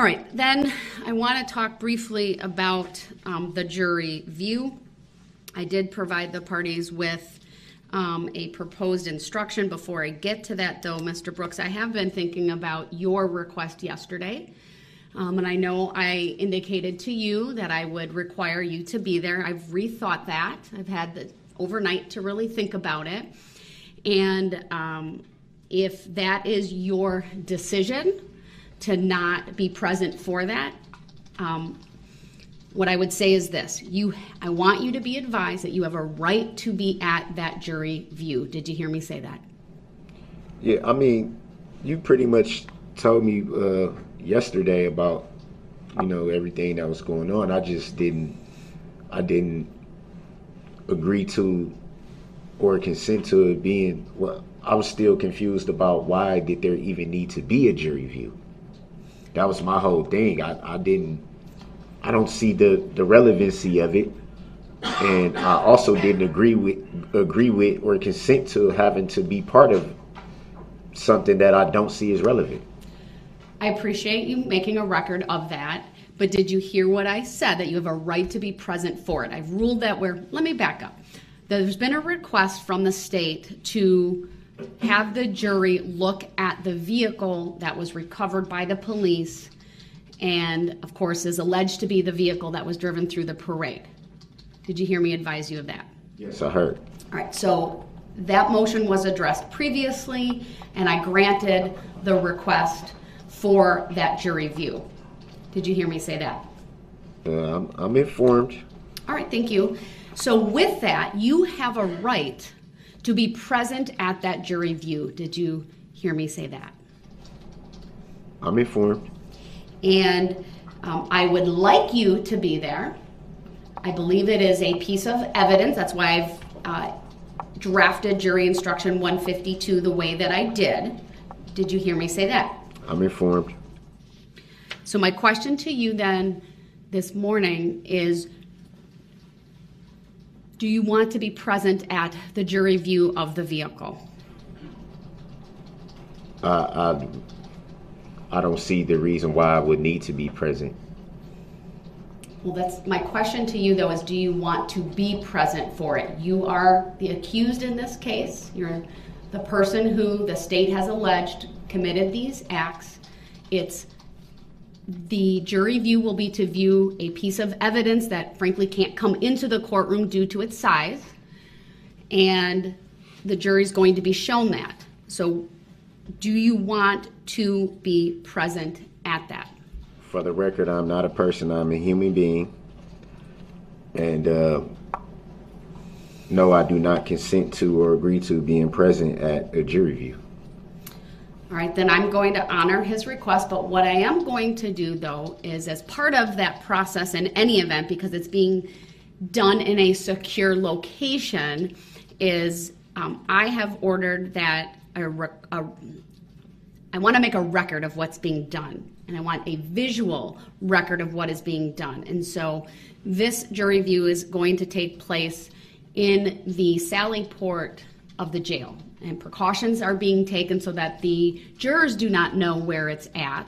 All right, then I want to talk briefly about um, the jury view. I did provide the parties with um, a proposed instruction. Before I get to that, though, Mr. Brooks, I have been thinking about your request yesterday. Um, and I know I indicated to you that I would require you to be there. I've rethought that. I've had the overnight to really think about it. And um, if that is your decision to not be present for that, um, what I would say is this: you, I want you to be advised that you have a right to be at that jury view. Did you hear me say that? Yeah, I mean, you pretty much told me uh, yesterday about you know everything that was going on. I just didn't, I didn't agree to or consent to it being. Well, I was still confused about why did there even need to be a jury view. That was my whole thing. I, I didn't I don't see the, the relevancy of it. And I also didn't agree with agree with or consent to having to be part of something that I don't see as relevant. I appreciate you making a record of that, but did you hear what I said that you have a right to be present for it? I've ruled that where let me back up. There's been a request from the state to have the jury look at the vehicle that was recovered by the police and, of course, is alleged to be the vehicle that was driven through the parade. Did you hear me advise you of that? Yes, I heard. All right, so that motion was addressed previously, and I granted the request for that jury view. Did you hear me say that? Uh, I'm, I'm informed. All right, thank you. So, with that, you have a right to be present at that jury view. Did you hear me say that? I'm informed and um, I would like you to be there. I believe it is a piece of evidence. That's why I've uh, drafted jury instruction 152 the way that I did. Did you hear me say that? I'm informed. So, my question to you then this morning is Do you want to be present at the jury view of the vehicle? Uh, I I don't see the reason why I would need to be present. Well, that's my question to you, though, is do you want to be present for it? You are the accused in this case. You're the person who the state has alleged committed these acts. It's the jury view will be to view a piece of evidence that frankly can't come into the courtroom due to its size. And the jury's going to be shown that. So do you want to be present at that? For the record, I'm not a person, I'm a human being. And uh, no, I do not consent to or agree to being present at a jury view. All right, then I'm going to honor his request. But what I am going to do, though, is as part of that process in any event, because it's being done in a secure location, is um, I have ordered that I want to make a record of what's being done, and I want a visual record of what is being done. And so this jury view is going to take place in the Sally Port of the jail. And precautions are being taken so that the jurors do not know where it's at.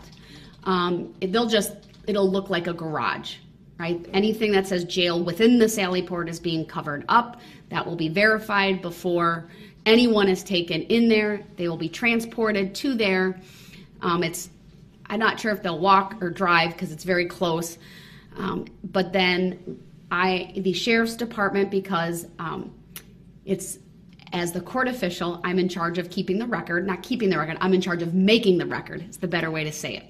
Um, they'll just, it'll look like a garage, right? Anything that says jail within the Sally Port is being covered up. That will be verified before anyone is taken in there. They will be transported to there. Um, it's I'm not sure if they'll walk or drive because it's very close. Um, but then I the sheriff's department because um, it's as the court official, I'm in charge of keeping the record, not keeping the record. I'm in charge of making the record. It's the better way to say it.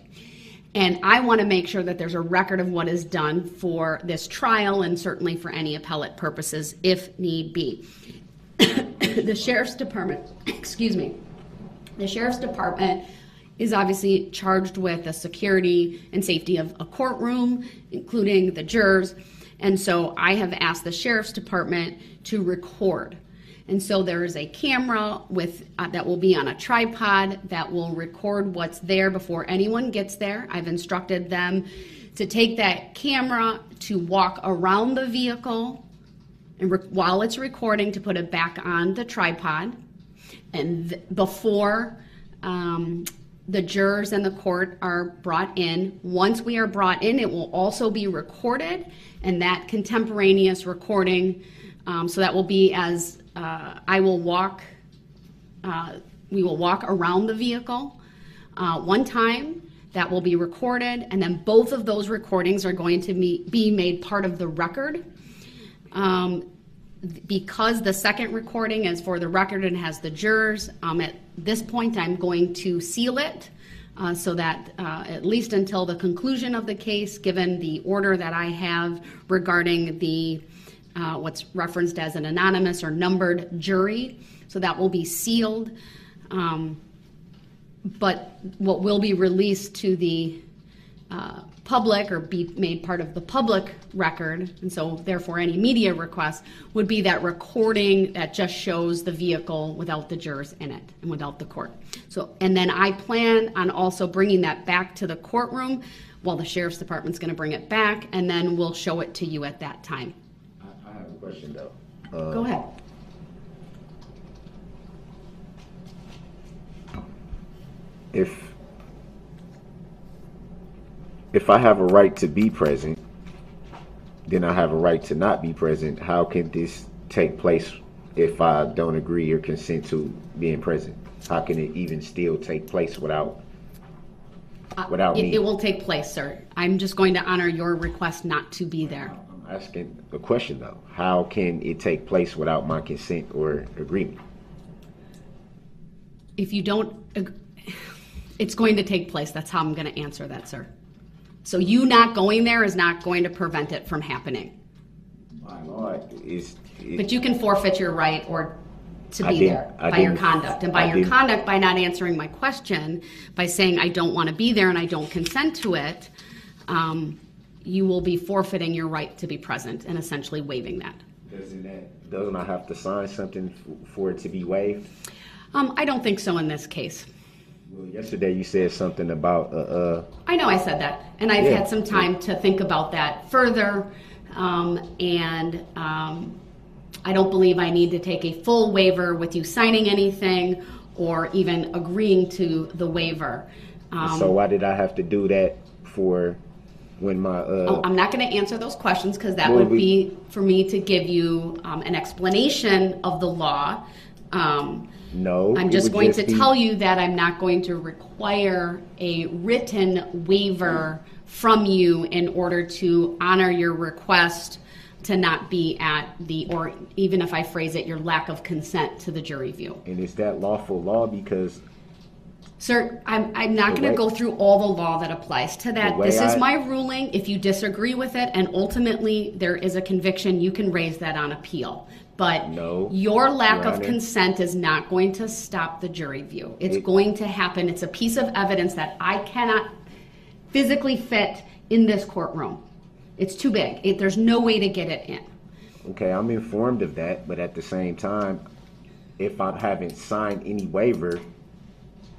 And I want to make sure that there's a record of what is done for this trial and certainly for any appellate purposes if need be. the sheriff's department, excuse me, the sheriff's department is obviously charged with the security and safety of a courtroom, including the jurors. And so I have asked the sheriff's department to record. And so there is a camera with uh, that will be on a tripod that will record what's there before anyone gets there. I've instructed them to take that camera to walk around the vehicle and re- while it's recording to put it back on the tripod and th- before um, the jurors and the court are brought in. Once we are brought in, it will also be recorded, and that contemporaneous recording, um, so that will be as uh, I will walk, uh, we will walk around the vehicle uh, one time. That will be recorded, and then both of those recordings are going to be, made part of the record. Um, because the second recording is for the record and has the jurors, um, at this point, I'm going to seal it uh, so that uh, at least until the conclusion of the case, given the order that I have regarding the uh, what's referenced as an anonymous or numbered jury, so that will be sealed. Um, but what will be released to the uh, public or be made part of the public record, and so therefore any media request would be that recording that just shows the vehicle without the jurors in it and without the court. So, and then I plan on also bringing that back to the courtroom while the sheriff's department's going to bring it back, and then we'll show it to you at that time. I, I have a question though. Go uh, ahead. If if I have a right to be present, then I have a right to not be present. How can this take place if I don't agree or consent to being present? How can it even still take place without uh, without It, me? it will take place, sir. I'm just going to honor your request not to be there. Asking a question though. How can it take place without my consent or agreement? If you don't, ag- it's going to take place. That's how I'm going to answer that, sir. So you not going there is not going to prevent it from happening. My Lord, is But you can forfeit your right or to I be didn't- there I by your didn't- conduct. And by I your didn't- conduct, by not answering my question, by saying I don't want to be there and I don't consent to it, um, you will be forfeiting your right to be present and essentially waiving that. doesn't that doesn't I have to sign something for it to be waived? Um, I don't think so in this case. Well, yesterday you said something about uh, uh I know I said that, and I've Yeah. had some time to think about that further. Um, and um, I don't believe I need to take a full waiver with you signing anything or even agreeing to the waiver. Um, so why did I have to do that for when my uh Oh, I'm not going to answer those questions because that would we- be for me to give you um, an explanation of the law. Um, no I'm just going to be- tell you that I'm not going to require a written waiver from you in order to honor your request to not be at the, or even if I phrase it, your lack of consent to the jury view. and is that lawful law because Sir, I'm, I'm not going to go through all the law that applies to that. This is I- my ruling. If you disagree with it and ultimately there is a conviction, you can raise that on appeal. But No, your lack Your of Honor. consent is not going to stop the jury view. It's It- going to happen. It's a piece of evidence that I cannot physically fit in this courtroom. It's too big. It, there's no way to get it in. okay I'm informed of that but at the same time if I haven't signed any waiver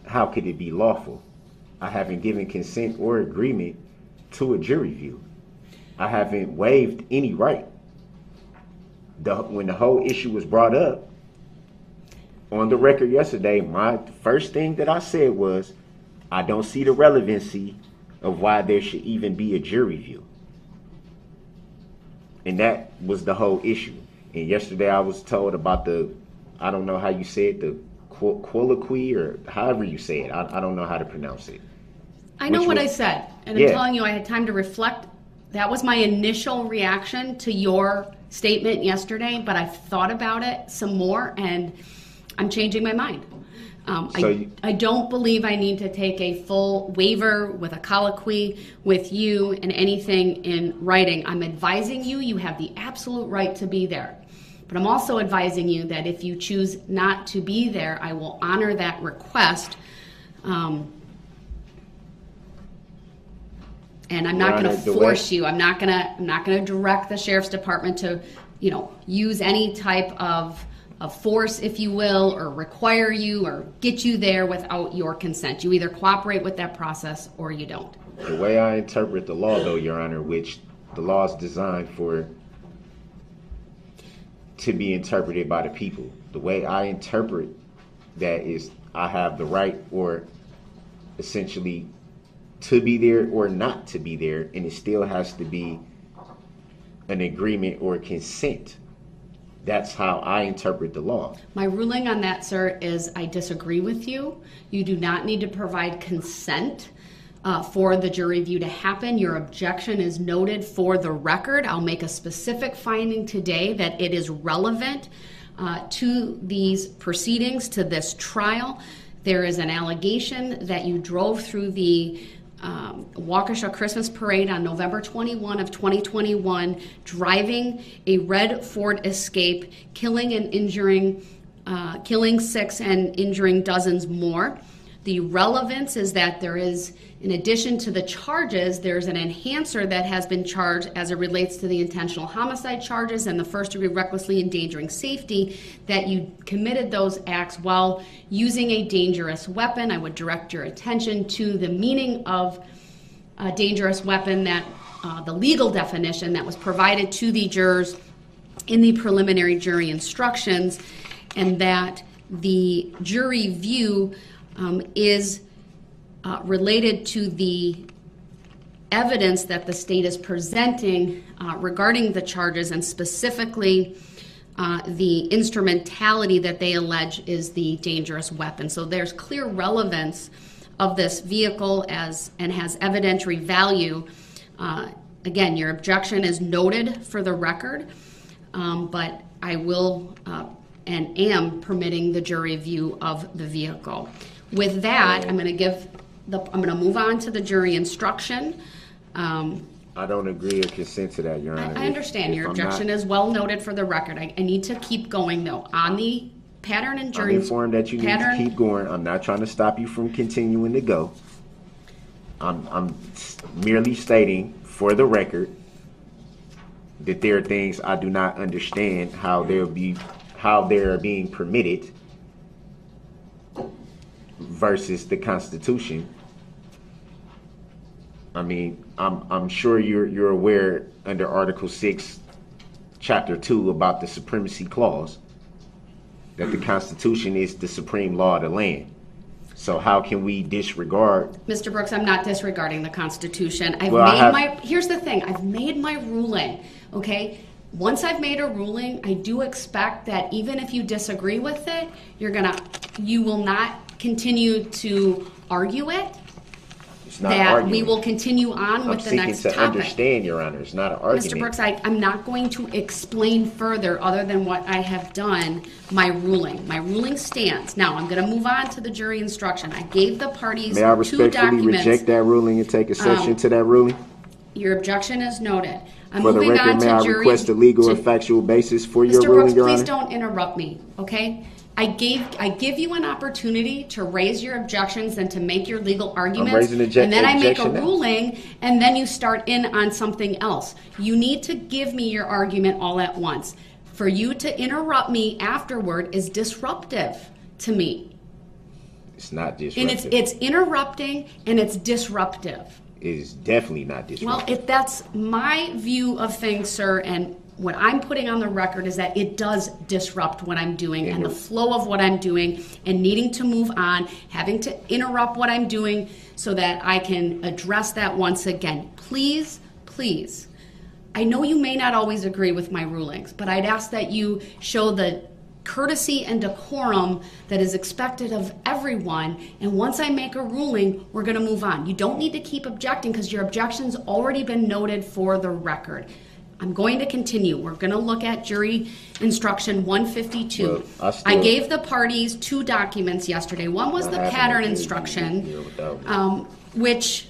how could it be lawful I haven't given consent or agreement to a jury view I haven't waived any right the when the whole issue was brought up on the record yesterday, my first thing that I said was, I don't see the relevancy of why there should even be a jury view. And that was the whole issue. And yesterday I was told about the, I don't know how you said, the qu- colloquy or however you say it. I, I don't know how to pronounce it. I know Which what was- I said, and Yeah. I'm telling you, I had time to reflect. That was my initial reaction to your statement yesterday, but I've thought about it some more, and I'm changing my mind. Um, So I, you- I don't believe I need to take a full waiver with a colloquy with you and anything in writing. I'm advising you, you have the absolute right to be there. But I'm also advising you that if you choose not to be there, I will honor that request. Um, and I'm not going to force you. I'm not going to. I'm not going to direct the sheriff's department to, you know, use any type of of force, if you will, or require you or get you there without your consent. You either cooperate with that process or you don't. The way I interpret the law, though, Your Honor, which the law is designed for to be interpreted by the people. The way I interpret that is I have the right or essentially to be there or not to be there, and it still has to be an agreement or consent. That's how I interpret the law. My ruling on that, sir, is I disagree with you. You do not need to provide consent uh, for the jury view to happen. Your objection is noted for the record. I'll make a specific finding today that it is relevant uh, to these proceedings, to this trial. There is an allegation that you drove through the um, Waukesha Christmas Parade on November 21 of 2021, driving a red Ford Escape, killing and injuring, uh, killing six and injuring dozens more. The relevance is that there is, in addition to the charges, there's an enhancer that has been charged as it relates to the intentional homicide charges and the first degree recklessly endangering safety, that you committed those acts while using a dangerous weapon. I would direct your attention to the meaning of a dangerous weapon that uh, the legal definition that was provided to the jurors in the preliminary jury instructions, and that the jury view um, is uh, related to the evidence that the state is presenting uh, regarding the charges and specifically uh, the instrumentality that they allege is the dangerous weapon. So there's clear relevance of this vehicle as and has evidentiary value. Uh, again, your objection is noted for the record, um, but I will uh, and am permitting the jury view of the vehicle. With that, I'm going to give the, I'm going to move on to the jury instruction. Um, I don't agree or consent to that, Your I, Honor. I understand If your I'm objection is well noted for the record. I, I need to keep going though. On the pattern and I'm jury. informed that you need to pattern- keep going. I'm not trying to stop you from continuing to go. I'm, I'm s- merely stating for the record that there are things I do not understand how they'll be, how they're being permitted versus the Constitution. I mean, I'm, I'm sure you're, you're aware under Article Six, Chapter Two about the supremacy clause that the Constitution is the supreme law of the land. So how can we disregard? Mr. Brooks, I'm not disregarding the Constitution. I've Well, I made have- my, here's the thing, I've made my ruling, okay? Once I've made a ruling, I do expect that even if you disagree with it, you're gonna, you will not continue to argue it. It's not That arguing. we will continue on I'm with the seeking next to topic. understand, Your Honor. It's not an argument. Mr. Brooks, I, I'm not going to explain further, other than what I have done, my ruling. My ruling stands. Now, I'm gonna move on to the jury instruction. I gave the parties May I two respectfully documents. Um, reject that ruling and take exception to that ruling? Your objection is noted. I'm For the moving on record, may to I jury. request a legal to- and factual basis for your Mr. Brooks, ruling, Your please Honor? don't interrupt me, okay? I gave, I give you an opportunity to raise your objections and to make your legal arguments. And then I make a objection now. ruling, and then you start in on something else. You need to give me your argument all at once. For you to interrupt me afterward is disruptive to me. It's not disruptive, And it's, it's interrupting and it's disruptive. It is definitely not disruptive. Well, if that's my view of things, sir, and what I'm putting on the record is that it does disrupt what I'm doing and the mm-hmm. flow of what I'm doing and needing to move on, having to interrupt what I'm doing so that I can address that once again. Please, please. I know you may not always agree with my rulings, but I'd ask that you show the courtesy and decorum that is expected of everyone. And once I make a ruling, we're going to move on. You don't need to keep objecting because your objection's already been noted for the record. I'm going to continue. We're going to look at jury instruction 152. Well, I I gave the parties two documents yesterday. One was I the pattern instruction, here without it. um, which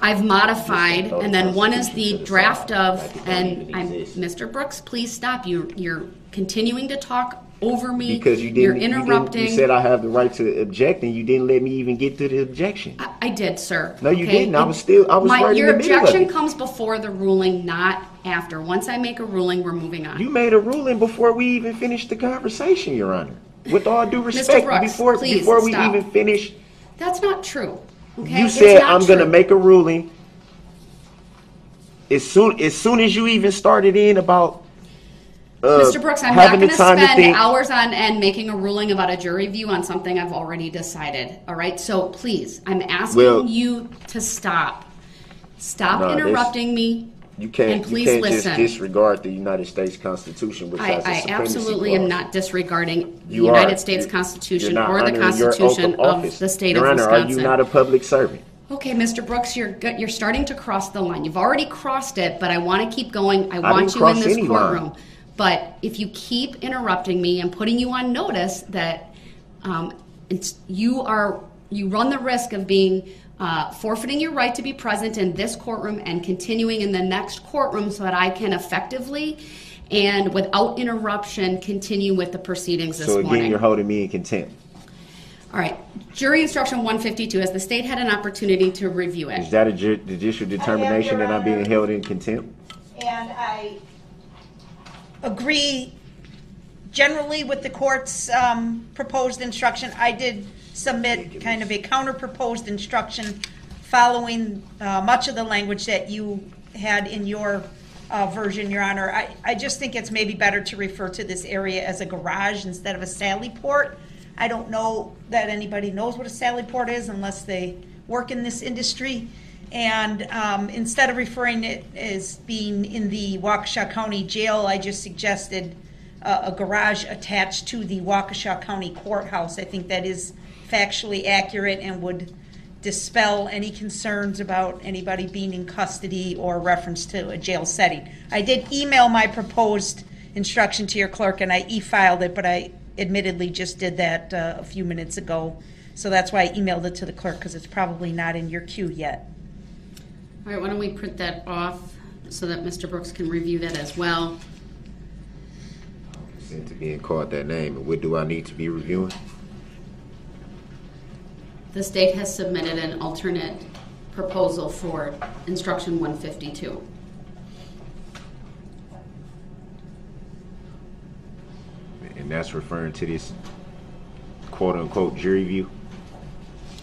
I've modified, and then one is the draft of, and I'm, Mr. Brooks, please stop. You, you're continuing to talk over me. Because you You're didn't, you didn't, interrupting. you said I have the right to object and you didn't let me even get to the objection. I, I did, sir. No, you okay? didn't. I was still- I was My- right Your the middle of objection comes before the ruling, not after. Once I make a ruling, we're moving on. You made a ruling before we even finished the conversation, Your Honor. With all due respect, Brooks, before before we stop. even finished, That's not true, okay? you said I'm gonna make a ruling. As soon as soon as you even started in about uh, Mr. Brooks, I'm not going to spend hours on end making a ruling about a jury view on something I've already decided. All right, so please, I'm asking Well- you to stop. Stop Nah, interrupting me. You can't. And please you can't listen. just disregard the United States Constitution, which I, has a I absolutely am not disregarding the You are. United States Constitution you're or the honoring your oath Constitution of, of the state Your of Honor, Wisconsin. are you not a public servant? Okay, Mr. Brooks, you're you're starting to cross the line. You've already crossed it, but I want to keep going. I want you in this courtroom. line. Courtroom. But if you keep interrupting me and putting you on notice that um, it's, you are you run the risk of being uh, forfeiting your right to be present in this courtroom and continuing in the next courtroom so that I can effectively and without interruption continue with the proceedings this So again, morning. you're holding me in contempt. All right, jury instruction 152. Has the state had an opportunity to review it? Is that a judicial determination Your that I'm being held in contempt? And I agree generally with the court's um, proposed instruction. I did submit kind of a counter-proposed instruction following uh, much of the language that you had in your uh, version, Your Honor. I, I just think it's maybe better to refer to this area as a garage instead of a sally port. I don't know that anybody knows what a sally port is unless they work in this industry. And um, instead of referring it as being in the Waukesha County Jail, I just suggested uh, a garage attached to the Waukesha County Courthouse. I think that is factually accurate and would dispel any concerns about anybody being in custody or reference to a jail setting. I did email my proposed instruction to your clerk and I e-filed it, but I admittedly just did that uh, a few minutes ago. So that's why I emailed it to the clerk, because it's probably not in your queue yet. All right, why don't we print that off so that Mr. Brooks can review that as well? Seem to being called that name. And what do I need to be reviewing? The state has submitted an alternate proposal for instruction 152. And that's referring to this quote unquote jury view.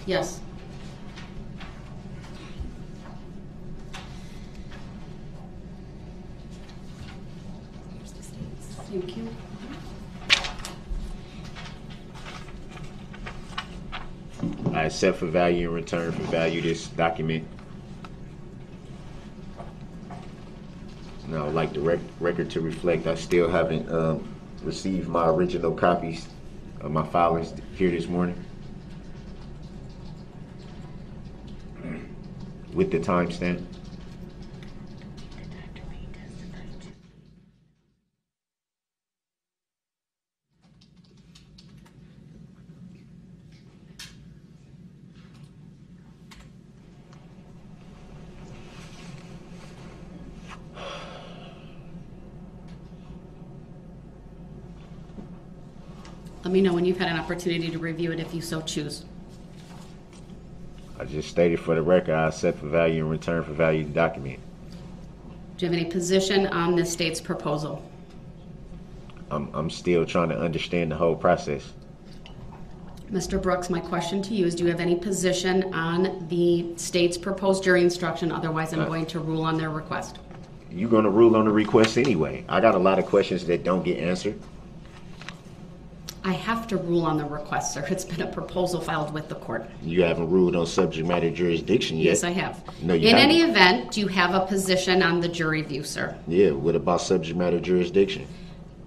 Yes. Thank you. I accept for value in return for value this document. Now, like the rec- record to reflect, I still haven't, um, received my original copies of my filings here this morning. With the timestamp. Let me know when you've had an opportunity to review it if you so choose. I just stated for the record, I accept for value in return for value document. Do you have any position on the state's proposal? I'm, I'm still trying to understand the whole process. Mr. Brooks, my question to you is, do you have any position on the state's proposed jury instruction? Otherwise, I'm Uh, going to rule on their request. You're gonna rule on the request anyway. I got a lot of questions that don't get answered. I have to rule on the request, sir. It's been a proposal filed with the court. You haven't ruled on subject matter jurisdiction yet. Yes, I have. No, you In haven't. any event, do you have a position on the jury view, sir? Yeah, what about subject matter jurisdiction?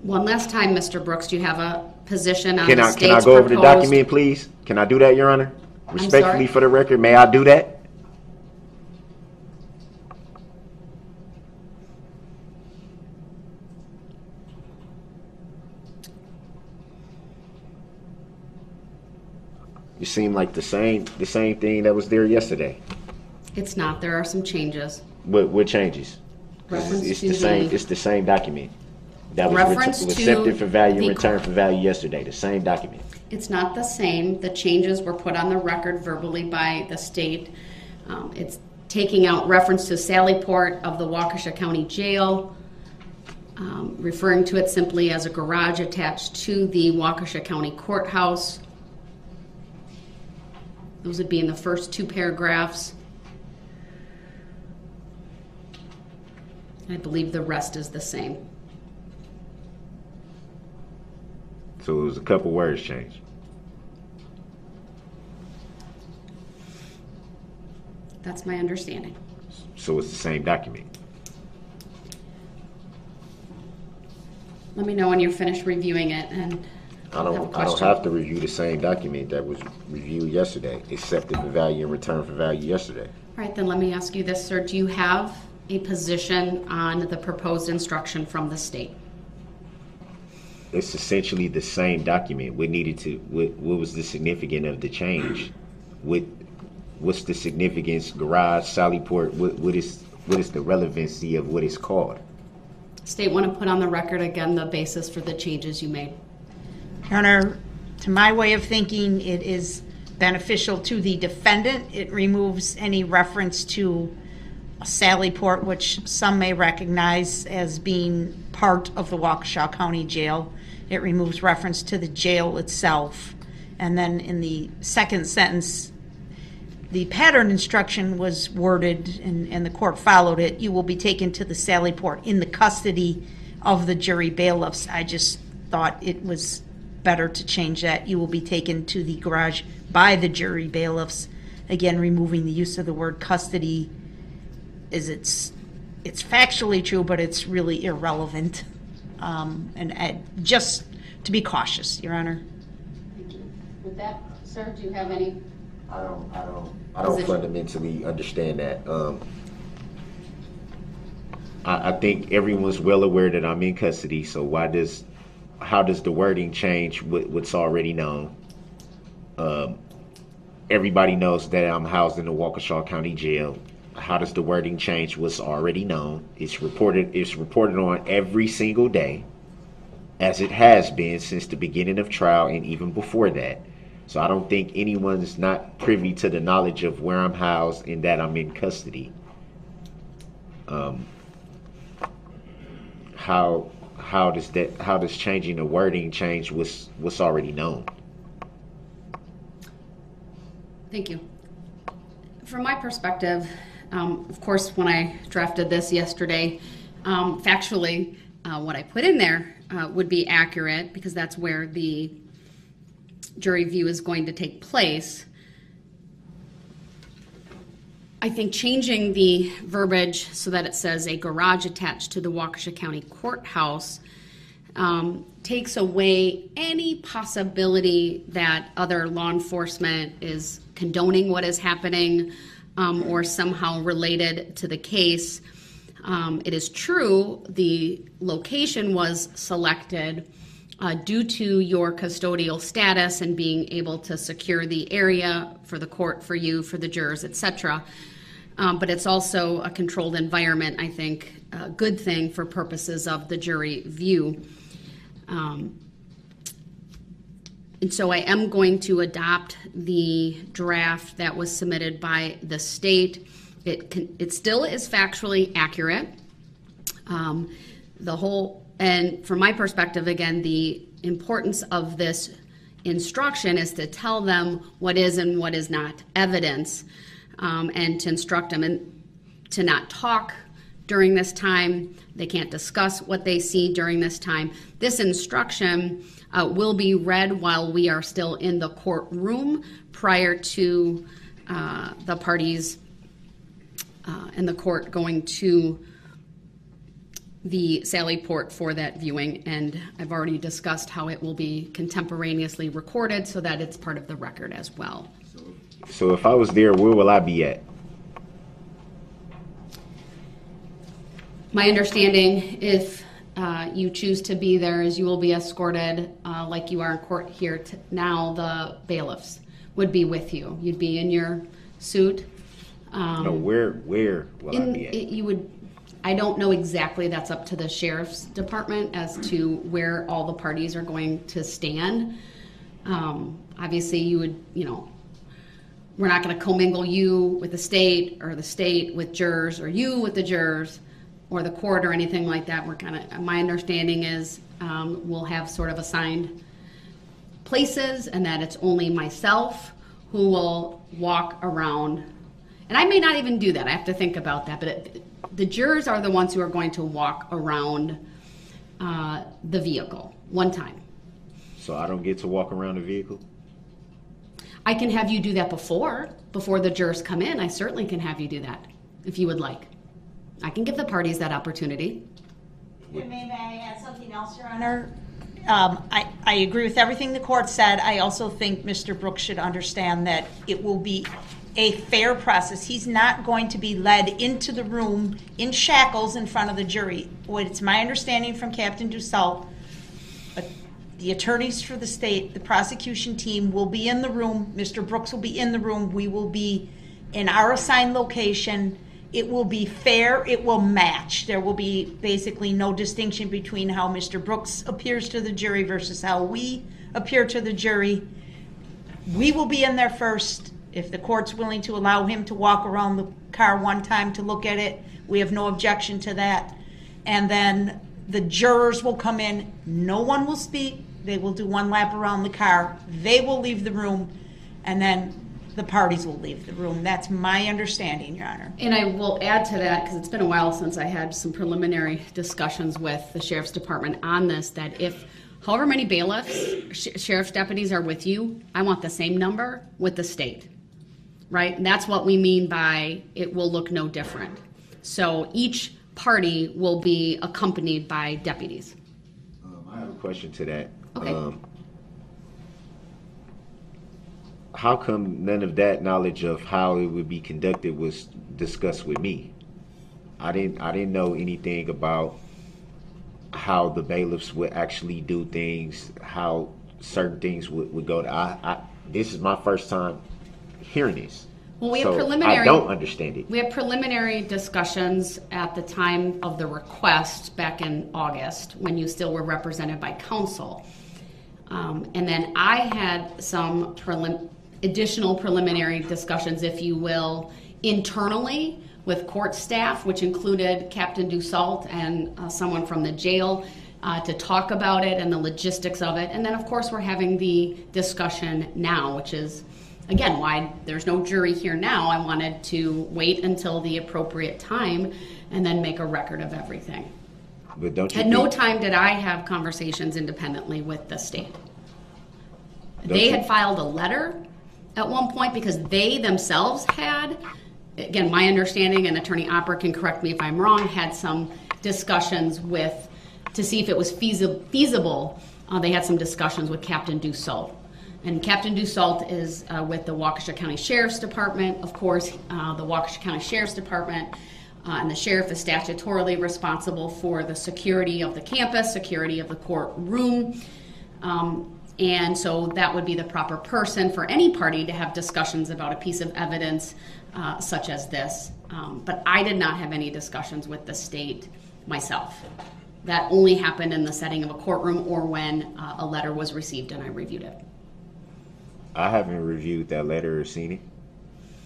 One last time, Mr. Brooks, do you have a position on Can the I, state's can I go over the proposed- document, please? Can I do that, Your Honor? Respectfully sorry? for the record, may I do that? You seem like the same, the same thing that was there yesterday. It's not. There are some changes. What, what changes? Reference It's to the same, it's the same document. That was Reference ret- to accepted for value, the- return for value yesterday, the same document. It's not the same. The changes were put on the record verbally by the state. Um, It's taking out reference to Sally Port of the Waukesha County Jail, um, referring to it simply as a garage attached to the Waukesha County Courthouse. Those would be in the first two paragraphs. I believe the rest is the same. So it was a couple words changed. That's my understanding. So it's the same document. Let me know when you're finished reviewing it and I I'll have a don't, I don't have to review the same document that was reviewed yesterday, accepted for value and return for value yesterday. All right, then let me ask you this, sir. Do you have a position on the proposed instruction from the state? It's essentially the same document. We needed to, what, what was the significance of the change? What, what's the significance, garage, Sallyport, what, what is, what is the relevancy of what it's called? State want to put on the record again the basis for the changes you made. Honor, to my way of thinking, it is beneficial to the defendant. It removes any reference to Sallyport, which some may recognize as being part of the Waukesha County Jail. It removes reference to the jail itself. And then in the second sentence, the pattern instruction was worded, and, and the court followed it, you will be taken to the Sallyport in the custody of the jury bailiffs. I just thought it was better to change that. You will be taken to the garage by the jury bailiffs. Again, removing the use of the word custody is it's, it's factually true, but it's really irrelevant. Um, and I, just to be cautious, Your Honor. Thank you. With that, sir, do you have any? I don't, I don't, I don't Position. fundamentally understand that. Um, I, I think everyone's well aware that I'm in custody, so why does, how does the wording change what, what's already known? Um, everybody knows that I'm housed in the Waukesha County Jail. How does the wording change what's already known? It's reported, it's reported on every single day, as it has been since the beginning of trial and even before that. So I don't think anyone's not privy to the knowledge of where I'm housed and that I'm in custody. Um, how how does that how does changing the wording change what's what's already known? Thank you. From my perspective, um, of course, when I drafted this yesterday, um, factually, uh, what I put in there uh, would be accurate because that's where the jury view is going to take place. I think changing the verbiage so that it says a garage attached to the Waukesha County Courthouse um, takes away any possibility that other law enforcement is condoning what is happening um, or somehow related to the case. Um, it is true the location was selected uh, due to your custodial status and being able to secure the area for the court, for you, for the jurors, etc. Um, but it's also a controlled environment, I think, a good thing for purposes of the jury view. Um, and so I am going to adopt the draft that was submitted by the state. It can, it still is factually accurate. Um, the whole, and from my perspective, again, the importance of this instruction is to tell them what is and what is not evidence, um, and to instruct them and to not talk during this time. They can't discuss what they see during this time. This instruction uh, will be read while we are still in the courtroom prior to uh, the parties uh, and the court going to the Sally Port for that viewing. And I've already discussed how it will be contemporaneously recorded so that it's part of the record as well. So if I was there, where will I be at? My understanding, if uh, you choose to be there, is you will be escorted uh, like you are in court here t- now. The bailiffs would be with you. You'd be in your suit. Um, No, where where will I be at? it- you would. I don't know exactly. That's up to the sheriff's department as to where all the parties are going to stand. Um, obviously, you would. You know, we're not going to commingle you with the state or the state with jurors or you with the jurors or the court or anything like that. We're kind of, my understanding is um, we'll have sort of assigned places and that it's only myself who will walk around. And I may not even do that. I have to think about that. But it, the jurors are the ones who are going to walk around uh, the vehicle one time. So I don't get to walk around the vehicle? I can have you do that before, before the jurors come in. I certainly can have you do that if you would like. I can give the parties that opportunity. And may, may I add something else, Your Honor? Um, I, I agree with everything the court said. I also think Mr. Brooks should understand that it will be a fair process. He's not going to be led into the room in shackles in front of the jury. What it's my understanding from Captain Dussault, the attorneys for the state, the prosecution team will be in the room. Mr. Brooks will be in the room. We will be in our assigned location. It will be fair. It will match. There will be basically no distinction between how Mr. Brooks appears to the jury versus how we appear to the jury. We will be in there first. If the court's willing to allow him to walk around the car one time to look at it, we have no objection to that. And then the jurors will come in. No one will speak. They will do one lap around the car. They will leave the room, and then the parties will leave the room. That's my understanding, Your Honor. And I will add to that, because it's been a while since I had some preliminary discussions with the sheriff's department on this, that if however many bailiffs, sh- sheriff's deputies are with you, I want the same number with the state. Right? And that's what we mean by it will look no different. So each party will be accompanied by deputies. Um, I have a question to that. Okay. Um, how come none of that knowledge of how it would be conducted was discussed with me? I didn't. I didn't know anything about how the bailiffs would actually do things, how certain things would, would go. To, I, I. This is my first time hearing this. Well, we have preliminary- I don't understand it. We had preliminary discussions at the time of the request back in August, when you still were represented by counsel. Um, and then I had some prelim, additional preliminary discussions, if you will, internally with court staff, which included Captain Dussault and uh, someone from the jail uh, to talk about it and the logistics of it. And then, of course, we're having the discussion now, which is again, why there's no jury here now. I wanted to wait until the appropriate time and then make a record of everything. But don't you At no think- time did I have conversations independently with the state. They you- had filed a letter at one point because they themselves had, again, my understanding, and Attorney Opper can correct me if I'm wrong, had some discussions with, to see if it was feasi- feasible. Uh, they had some discussions with Captain Dussault. And Captain Dussault is uh, with the Waukesha County Sheriff's Department. Of course, uh, the Waukesha County Sheriff's Department uh, and the sheriff is statutorily responsible for the security of the campus, security of the courtroom. Um, and so that would be the proper person for any party to have discussions about a piece of evidence uh, such as this. Um, but I did not have any discussions with the state myself. That only happened in the setting of a courtroom or when uh, a letter was received and I reviewed it. I haven't reviewed that letter or seen it.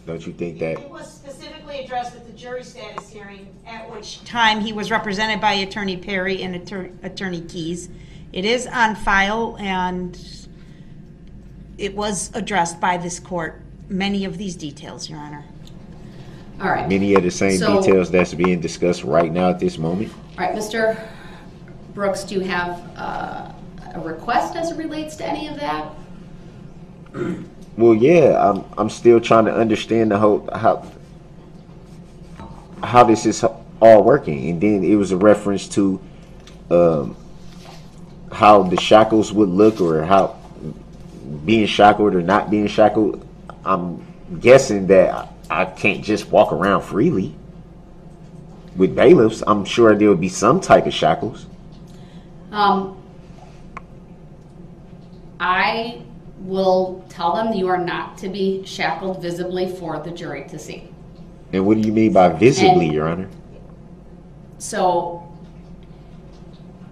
Don't you think that? It was specifically addressed at the jury status hearing, at which time he was represented by Attorney Perri and Attor- Attorney Kees. It is on file, and it was addressed by this court, many of these details, Your Honor. All right. Many of the same So- details that's being discussed right now at this moment. All right, Mr. Brooks, do you have uh, a request as it relates to any of that? Well, yeah, I'm I'm still trying to understand the whole how how this is all working, and then it was a reference to um, how the shackles would look, or how being shackled or not being shackled. I'm guessing that I, can't just walk around freely with bailiffs. I'm sure there would be some type of shackles. Um, I will tell them you are not to be shackled visibly for the jury to see. And what do you mean by visibly, And- Your Honor? So,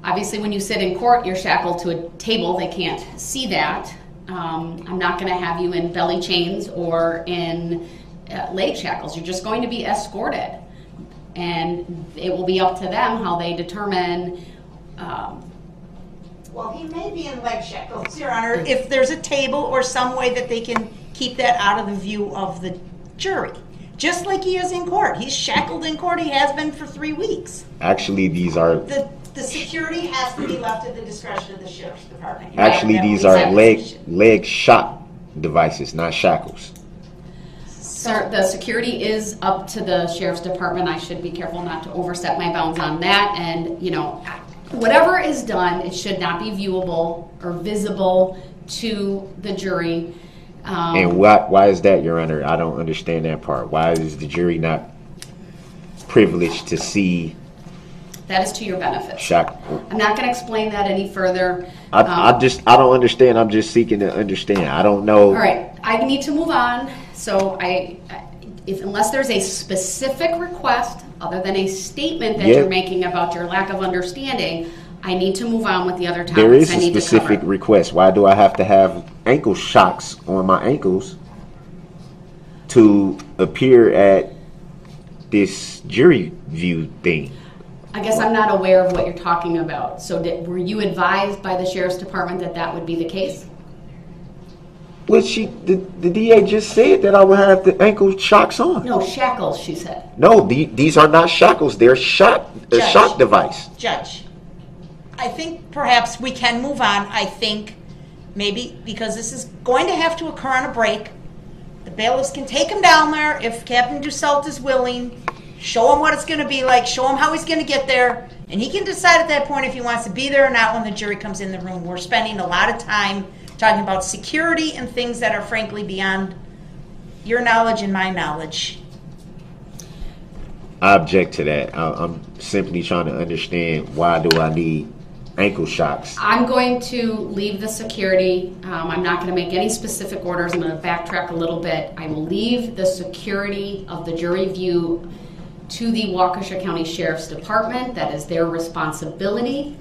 obviously, when you sit in court, you're shackled to a table. They can't see that. Um, I'm not going to have you in belly chains or in uh, leg shackles. You're just going to be escorted. And it will be up to them how they determine. Um, Well, he may be in leg shackles, Your Honor, if there's a table or some way that they can keep that out of the view of the jury. Just like he is in court. He's shackled in court. He has been for three weeks. Actually, these are The, the security has to be left at the discretion of the sheriff's department. Actually, That these are leg position. leg shock devices, not shackles. Sir, the security is up to the sheriff's department. I should be careful not to overstep my bounds on that. And, you know, whatever is done, it should not be viewable or visible to the jury. Um, And why why is that, Your Honor? I don't understand that part. Why is the jury not privileged to see That is to your benefit. shock? I'm not going to explain that any further. I, Um, I just I don't understand. I'm just seeking to understand. I don't know. All right, I need to move on, so I, if, unless there's a specific request, other than a statement that Yeah. you're making about your lack of understanding, I need to move on with the other There is topics a specific request. Why do I have to have ankle shocks on my ankles to appear at this jury view thing? I guess I'm not aware of what you're talking about, so did, were you advised by the sheriff's department that that would be the case? Well, she the, the DA just said that I would have the ankle shocks on. No, shackles, she said. No, the, these are not shackles. They're shock a Judge. shock device. Judge, I think perhaps we can move on. I think maybe because this is going to have to occur on a break, the bailiffs can take him down there if Captain Dussault is willing, show him what it's going to be like, show him how he's going to get there, and he can decide at that point if he wants to be there or not when the jury comes in the room. We're spending a lot of time talking about security and things that are frankly beyond your knowledge and my knowledge. I object to that. I, I'm simply trying to understand why do I need ankle shocks? I'm going to leave the security. Um, I'm not going to make any specific orders. I'm going to backtrack a little bit. I will leave the security of the jury view to the Waukesha County Sheriff's Department. That is their responsibility.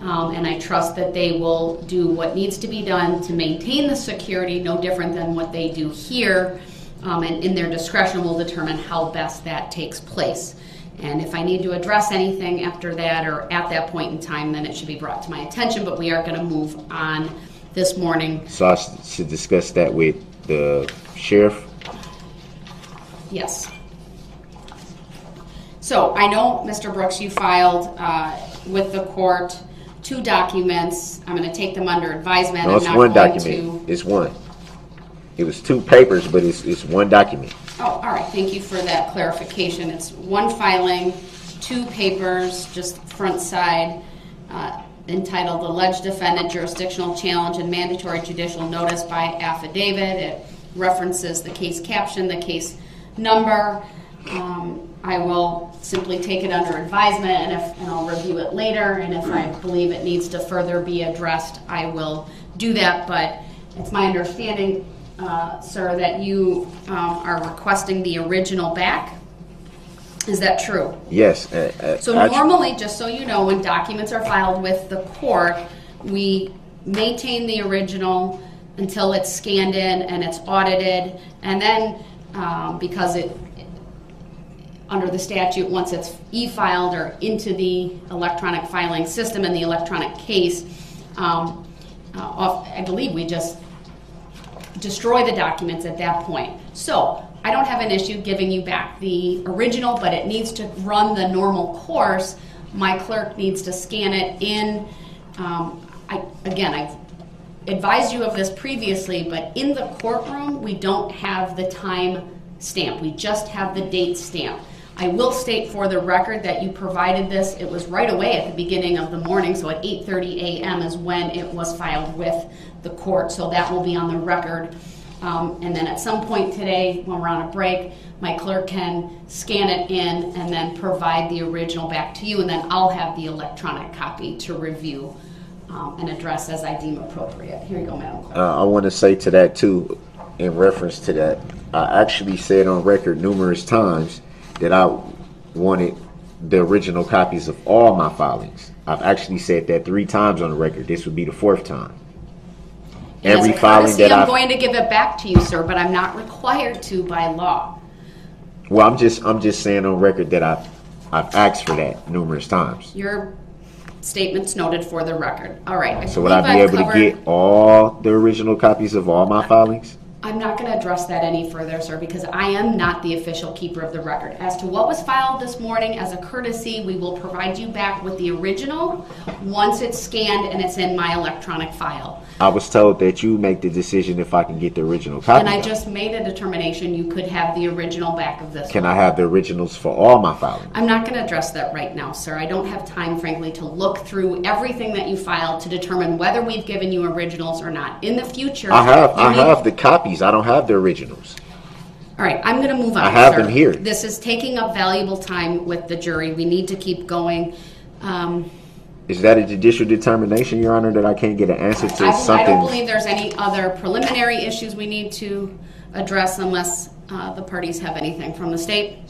Um, and I trust that they will do what needs to be done to maintain the security, no different than what they do here. Um, and in their discretion will determine how best that takes place. And if I need to address anything after that or at that point in time, then it should be brought to my attention. But we are going to move on this morning. So I should discuss that with the sheriff. Yes. So I know, Mr. Brooks, you filed uh, with the court two documents. I'm going to take them under advisement. No, I'm it's not one going document. to- It's one. It was two papers, but it's it's one document. Oh, all right, thank you for that clarification. It's one filing, two papers, just front side, uh, entitled Alleged Defendant Jurisdictional Challenge and Mandatory Judicial Notice by Affidavit. It references the case caption, the case number. Um, I will simply take it under advisement and if, and I'll review it later. And if I believe it needs to further be addressed, I will do that. But it's my understanding, uh, sir, that you um, are requesting the original back. Is that true? Yes. Uh, uh, So actu- normally, just so you know, when documents are filed with the court, we maintain the original until it's scanned in and it's audited. And then, um, because it, under the statute, once it's e-filed or into the electronic filing system and the electronic case, um, uh, off- I believe we just destroy the documents at that point. So I don't have an issue giving you back the original, but it needs to run the normal course. My clerk needs to scan it in. Um, I, again, I've advised you of this previously, but in the courtroom, we don't have the time stamp. We just have the date stamp. I will state for the record that you provided this, it was right away at the beginning of the morning, so at 8:30 a.m. is when it was filed with the court, so that will be on the record. Um, And then at some point today, when we're on a break, my clerk can scan it in and then provide the original back to you, and then I'll have the electronic copy to review um, and address as I deem appropriate. Here you go, Madam Clerk. Uh, I want to say to that too, in reference to that, I actually said on record numerous times that I wanted the original copies of all my filings. I've actually said that three times on the record. This would be the fourth time. Every filing that I'm I've, going to give it back to you, sir, but I'm not required to by law. well, I'm just, I'm just saying on record that I've, I've asked for that numerous times. Your statement's noted for the record. All right. So would I be I've able to get all the original copies of all my filings? I'm not going to address that any further, sir, because I am not the official keeper of the record. As to what was filed this morning, as a courtesy, we will provide you back with the original once it's scanned and it's in my electronic file. I was told that you make the decision if I can get the original copy. And I just made a determination you could have the original back of this. Can one. I have the originals for all my filings? I'm not going to address that right now, sir. I don't have time, frankly, to look through everything that you filed to determine whether we've given you originals or not. In the future, I have I have the copies. I don't have the originals. All right, I'm going to move on. I have sir. them here. This is taking up valuable time with the jury. We need to keep going. Um, Is that a judicial determination, Your Honor, that I can't get an answer to I, I don't believe there's any other preliminary issues we need to address unless uh, the parties have anything from the state.